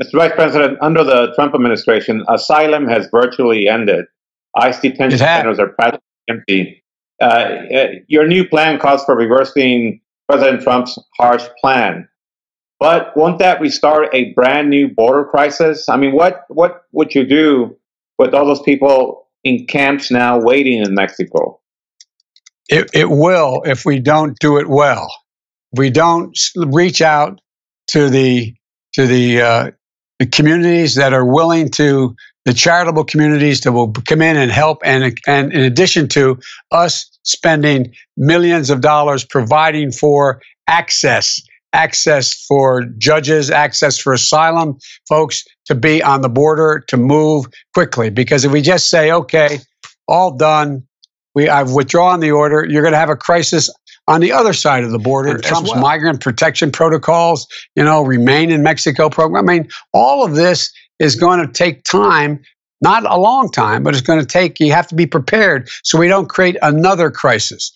Mr. Vice President, under the Trump administration, asylum has virtually ended. ICE detention centers are practically empty. Uh, uh, your new plan calls for reversing President Trump's harsh plan. But won't that restart a brand new border crisis? I mean, what, what would you do with all those people in camps now waiting in Mexico? It, it will if we don't do it well. We don't reach out to the to the uh, the communities that are willing to the charitable communities that will come in and help and and in addition to us spending millions of dollars providing for access access for judges access for asylum folks to be on the border to move quickly. Because if we just say okay all done we I've withdrawn the order you're going to have a crisis on the other side of the border, Trump's well. migrant protection protocols, you know, remain in Mexico program. I mean, all of this is going to take time, not a long time, but it's going to take, you have to be prepared so we don't create another crisis.